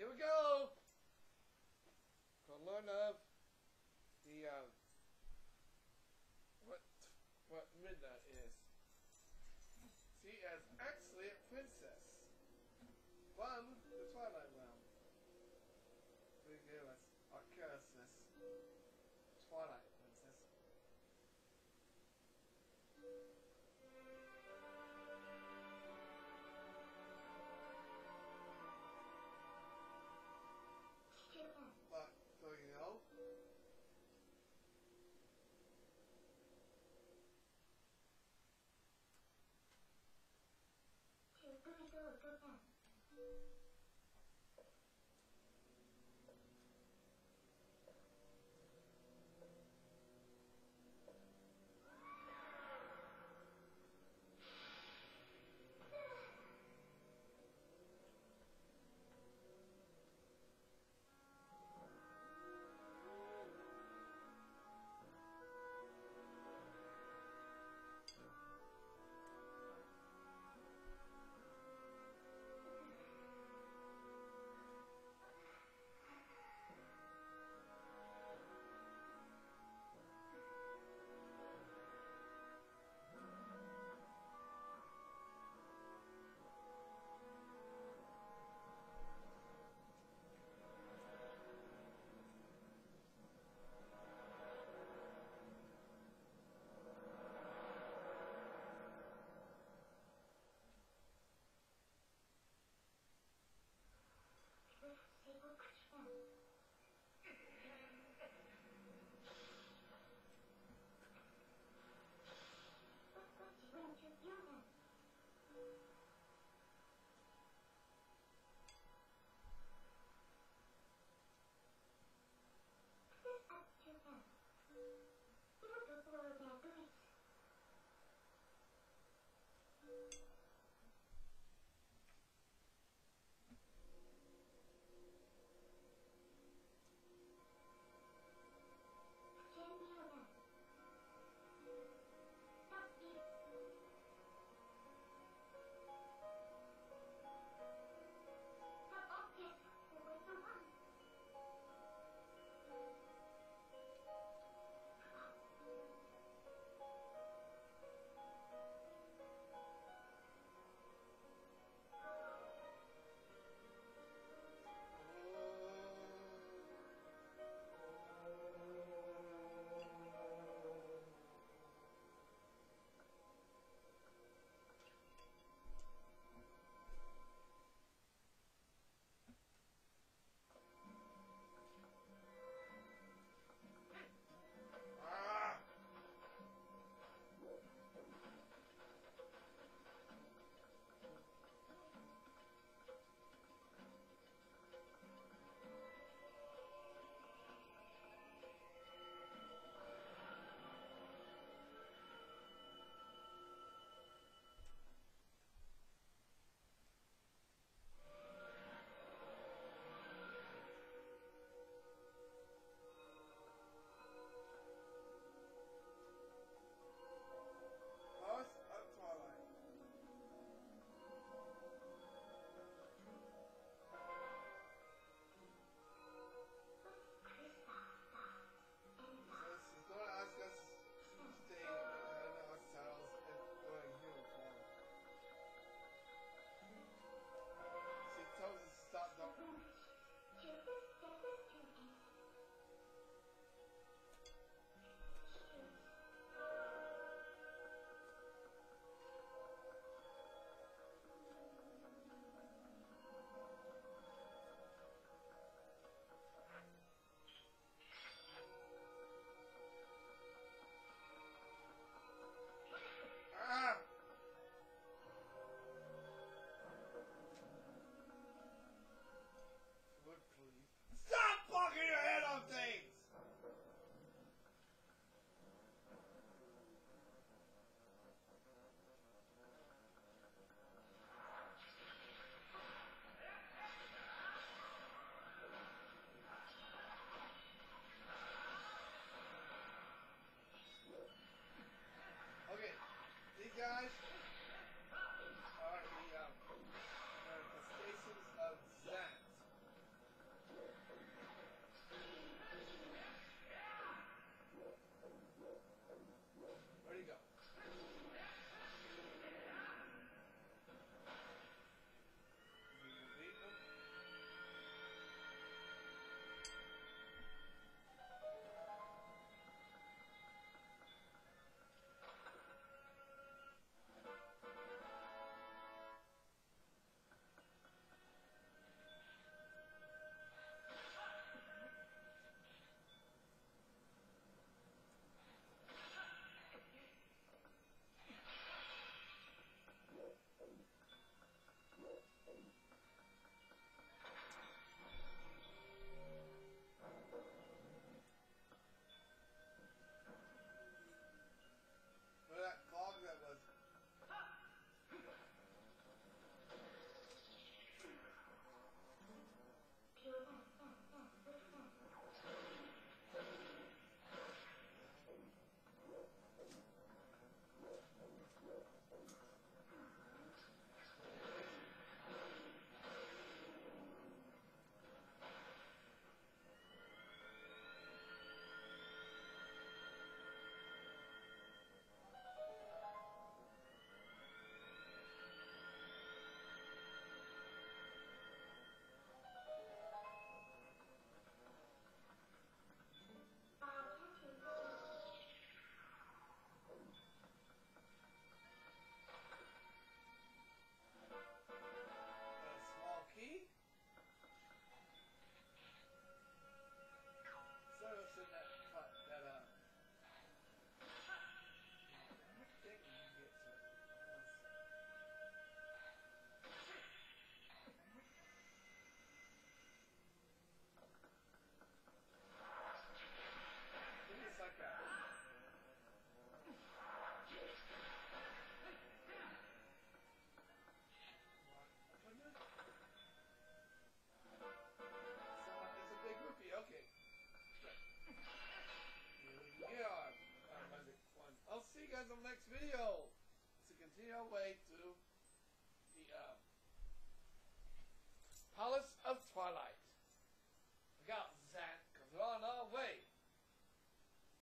Here we go! To learn of the, um, what, what Midna is. She is actually a princess from the Twilight Realm. We give us Arceus, Twilight 给我做饭。guys on the next video. It's a continual way to the uh, Palace of Twilight.